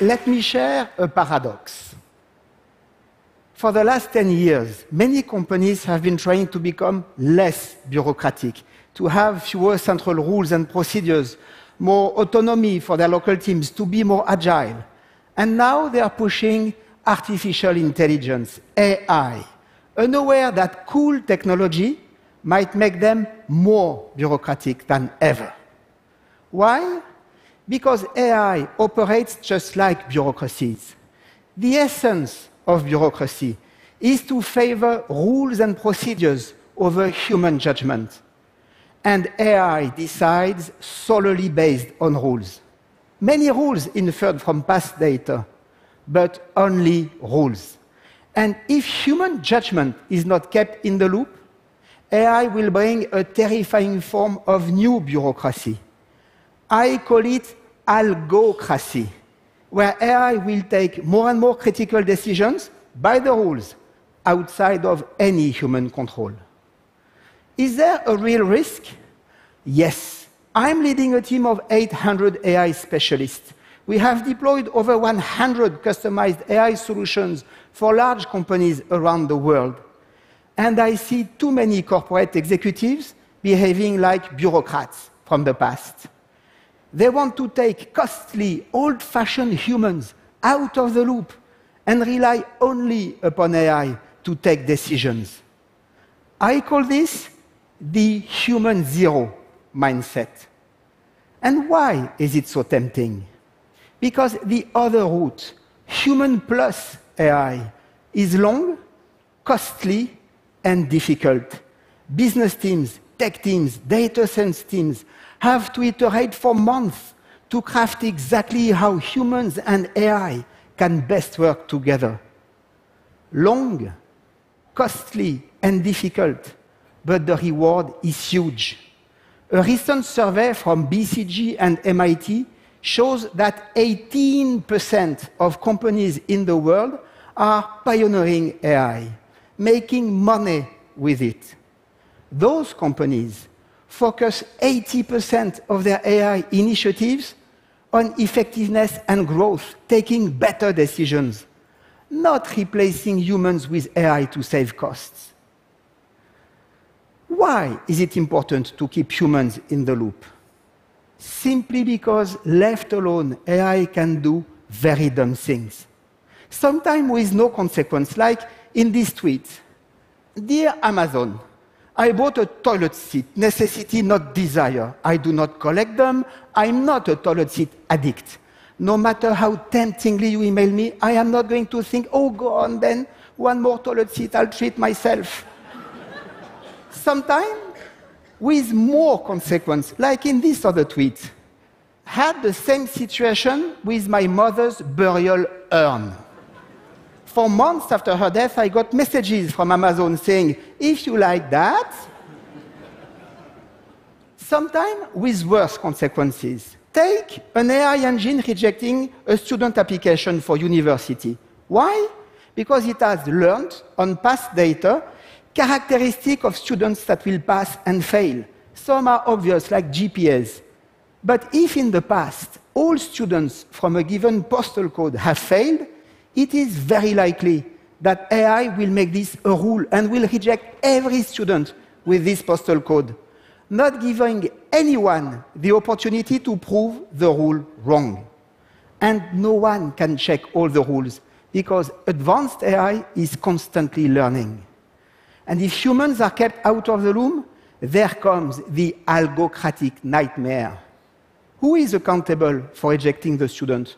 let me share a paradox. For the last 10 years, many companies have been trying to become less bureaucratic, to have fewer central rules and procedures, more autonomy for their local teams, to be more agile. And now they are pushing artificial intelligence, AI, unaware that cool technology might make them more bureaucratic than ever. Why? Because AI operates just like bureaucracies. The essence of bureaucracy is to favor rules and procedures over human judgment. And AI decides solely based on rules. Many rules inferred from past data, but only rules. And if human judgment is not kept in the loop, AI will bring a terrifying form of new bureaucracy. I call it algocracy, where AI will take more and more critical decisions by the rules outside of any human control. Is there a real risk? Yes. I'm leading a team of 800 AI specialists. We have deployed over 100 customized AI solutions for large companies around the world and I see too many corporate executives behaving like bureaucrats from the past. They want to take costly, old fashioned humans out of the loop and rely only upon AI to take decisions. I call this the human zero mindset. And why is it so tempting? Because the other route, human plus AI, is long, costly, and difficult. Business teams, tech teams, data science teams have to iterate for months to craft exactly how humans and AI can best work together. Long, costly, and difficult, but the reward is huge. A recent survey from BCG and MIT shows that 18% of companies in the world are pioneering AI making money with it. Those companies focus 80% of their AI initiatives on effectiveness and growth, taking better decisions, not replacing humans with AI to save costs. Why is it important to keep humans in the loop? Simply because left alone, AI can do very dumb things. Sometimes with no consequence, like in this tweet Dear Amazon, I bought a toilet seat, necessity, not desire. I do not collect them. I'm not a toilet seat addict. No matter how temptingly you email me, I am not going to think, oh, go on then, one more toilet seat, I'll treat myself. Sometimes with more consequence, like in this other tweet, had the same situation with my mother's burial urn for months after her death, I got messages from Amazon saying, if you like that, sometimes with worse consequences. Take an AI engine rejecting a student application for university. Why? Because it has learned on past data characteristics of students that will pass and fail. Some are obvious, like GPAs. But if in the past all students from a given postal code have failed, it is very likely that AI will make this a rule and will reject every student with this postal code, not giving anyone the opportunity to prove the rule wrong. And no one can check all the rules because advanced AI is constantly learning. And if humans are kept out of the loop, there comes the algocratic nightmare. Who is accountable for ejecting the student?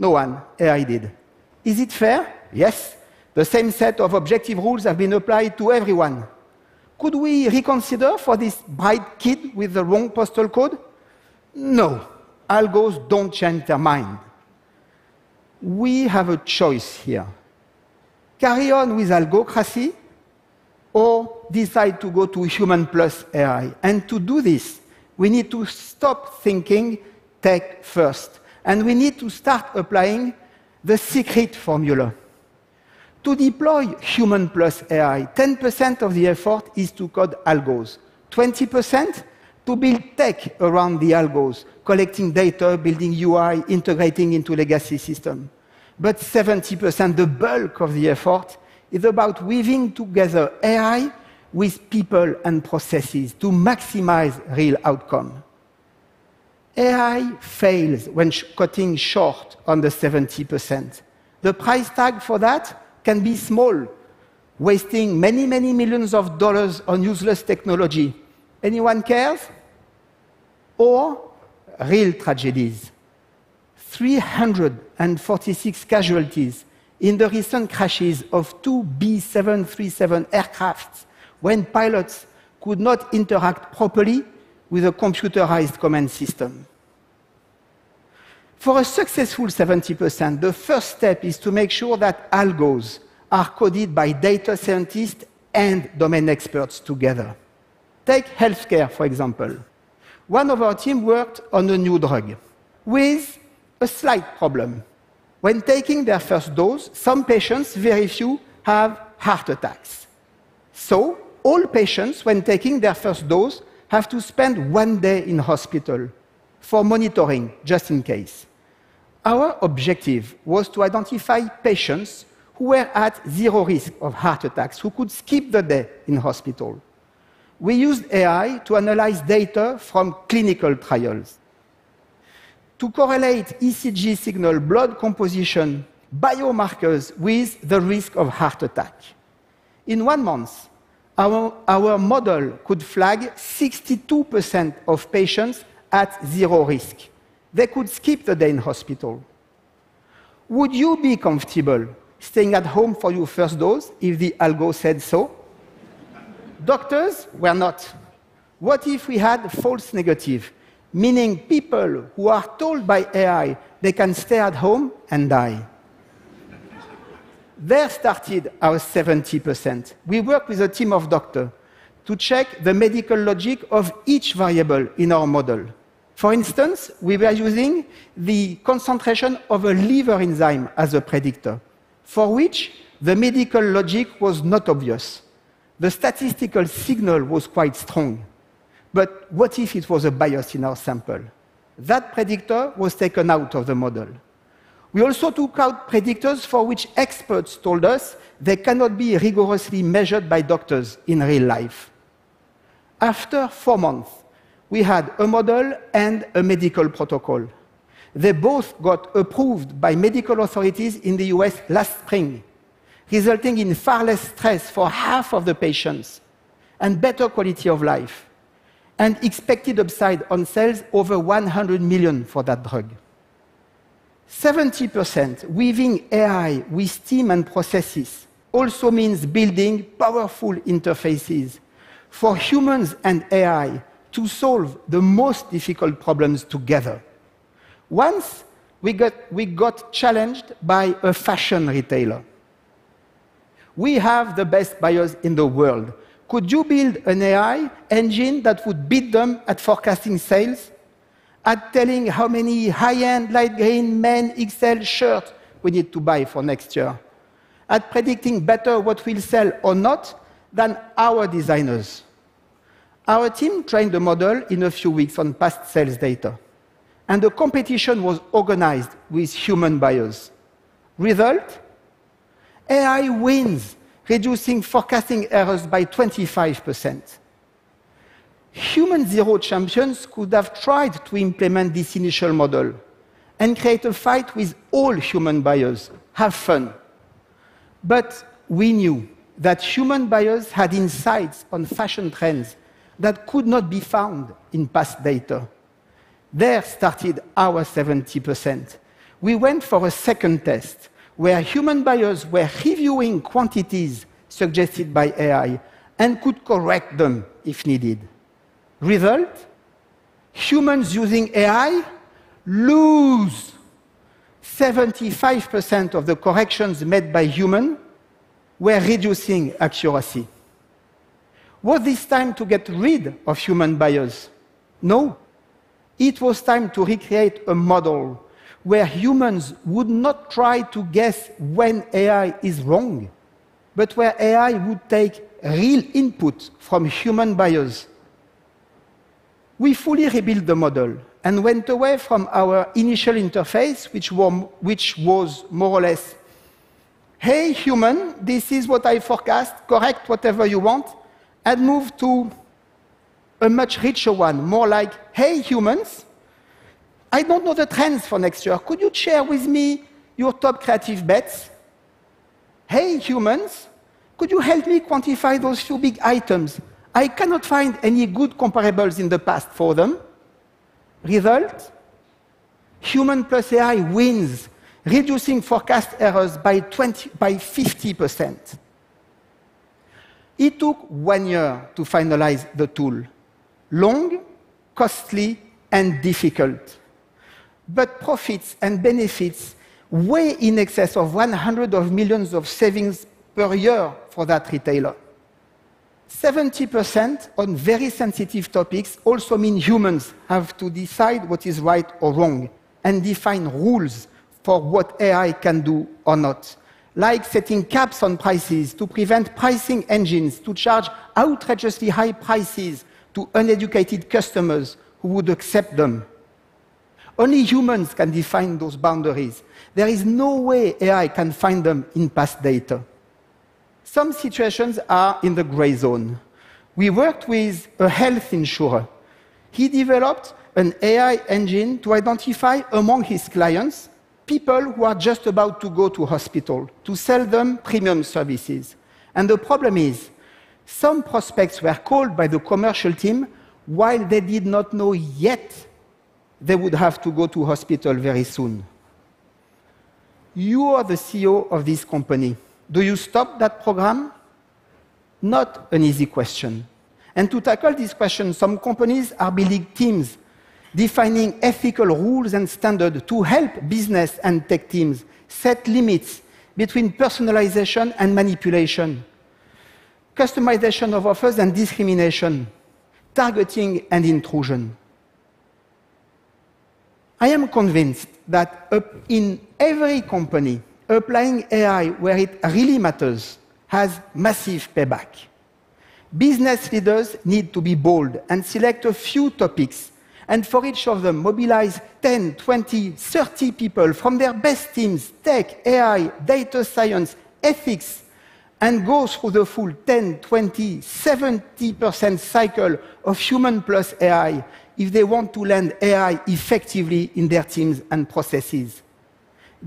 No one. AI did. Is it fair? Yes. The same set of objective rules have been applied to everyone. Could we reconsider for this bright kid with the wrong postal code? No. Algos don't change their mind. We have a choice here. Carry on with algocracy or decide to go to human plus AI. And to do this, we need to stop thinking tech first. And we need to start applying the secret formula. To deploy human plus AI, 10% of the effort is to code algos. 20% to build tech around the algos, collecting data, building UI, integrating into legacy system. But 70%, the bulk of the effort, is about weaving together AI with people and processes to maximize real outcome. AI fails when cutting short on the 70%. The price tag for that can be small, wasting many, many millions of dollars on useless technology. Anyone cares? Or real tragedies. 346 casualties in the recent crashes of two B737 aircrafts when pilots could not interact properly with a computerized command system. For a successful 70%, the first step is to make sure that algos are coded by data scientists and domain experts together. Take healthcare, for example. One of our team worked on a new drug with a slight problem. When taking their first dose, some patients, very few, have heart attacks. So, all patients, when taking their first dose, have to spend one day in hospital for monitoring, just in case. Our objective was to identify patients who were at zero risk of heart attacks, who could skip the day in hospital. We used AI to analyze data from clinical trials to correlate ECG signal, blood composition, biomarkers with the risk of heart attack. In one month, our, our model could flag 62% of patients at zero risk. They could skip the day in hospital. Would you be comfortable staying at home for your first dose if the algo said so? Doctors were not. What if we had false negative? meaning people who are told by AI they can stay at home and die. There started our 70%. We worked with a team of doctors to check the medical logic of each variable in our model. For instance, we were using the concentration of a liver enzyme as a predictor, for which the medical logic was not obvious. The statistical signal was quite strong. But what if it was a bias in our sample? That predictor was taken out of the model. We also took out predictors for which experts told us they cannot be rigorously measured by doctors in real life. After four months, we had a model and a medical protocol. They both got approved by medical authorities in the US last spring, resulting in far less stress for half of the patients and better quality of life and expected upside on sales over 100 million for that drug. 70% weaving AI with team and processes also means building powerful interfaces for humans and AI to solve the most difficult problems together. Once we got, we got challenged by a fashion retailer. We have the best buyers in the world could you build an AI engine that would beat them at forecasting sales, at telling how many high-end light green men XL shirts we need to buy for next year, at predicting better what will sell or not than our designers? Our team trained the model in a few weeks on past sales data, and the competition was organized with human buyers. Result? AI wins reducing forecasting errors by 25%. Human zero champions could have tried to implement this initial model and create a fight with all human buyers, have fun. But we knew that human buyers had insights on fashion trends that could not be found in past data. There started our 70%. We went for a second test where human buyers were reviewing quantities suggested by AI and could correct them if needed. Result? Humans using AI lose 75% of the corrections made by humans were reducing accuracy. Was this time to get rid of human bias? No. It was time to recreate a model where humans would not try to guess when AI is wrong, but where AI would take real input from human bias. We fully rebuilt the model and went away from our initial interface, which, were, which was more or less, hey, human, this is what I forecast, correct whatever you want, and moved to a much richer one, more like, hey, humans, I don't know the trends for next year. Could you share with me your top creative bets? Hey, humans, could you help me quantify those few big items? I cannot find any good comparables in the past for them. Result? Human plus AI wins, reducing forecast errors by, 20, by 50%. It took one year to finalize the tool. Long, costly, and difficult. But profits and benefits way in excess of 100 of millions of savings per year for that retailer. 70% on very sensitive topics also mean humans have to decide what is right or wrong and define rules for what AI can do or not, like setting caps on prices to prevent pricing engines to charge outrageously high prices to uneducated customers who would accept them. Only humans can define those boundaries. There is no way AI can find them in past data. Some situations are in the gray zone. We worked with a health insurer. He developed an AI engine to identify among his clients people who are just about to go to hospital to sell them premium services. And the problem is, some prospects were called by the commercial team while they did not know yet they would have to go to hospital very soon. You are the CEO of this company. Do you stop that program? Not an easy question. And to tackle this question, some companies are building teams defining ethical rules and standards to help business and tech teams set limits between personalization and manipulation, customization of offers and discrimination, targeting and intrusion. I am convinced that in every company, applying AI where it really matters has massive payback. Business leaders need to be bold and select a few topics, and for each of them, mobilize 10, 20, 30 people from their best teams tech, AI, data science, ethics and go through the full 10, 20, 70% cycle of human plus AI if they want to land AI effectively in their teams and processes.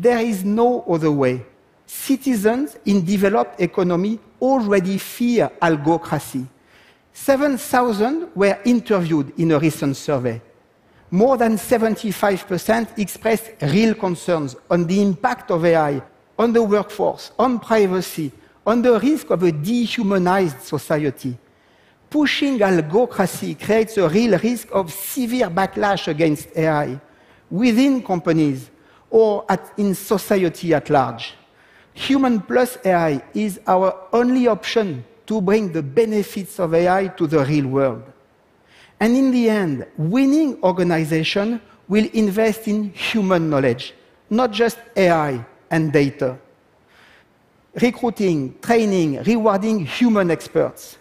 There is no other way. Citizens in developed economy already fear algocracy. 7,000 were interviewed in a recent survey. More than 75% expressed real concerns on the impact of AI on the workforce, on privacy, on the risk of a dehumanized society. Pushing algocracy creates a real risk of severe backlash against AI within companies or at, in society at large. Human plus AI is our only option to bring the benefits of AI to the real world. And in the end, winning organization will invest in human knowledge, not just AI and data. Recruiting, training, rewarding human experts.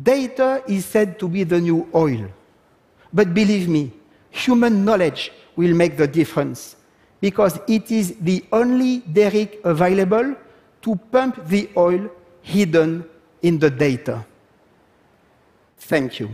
Data is said to be the new oil. But believe me, human knowledge will make the difference because it is the only derrick available to pump the oil hidden in the data. Thank you.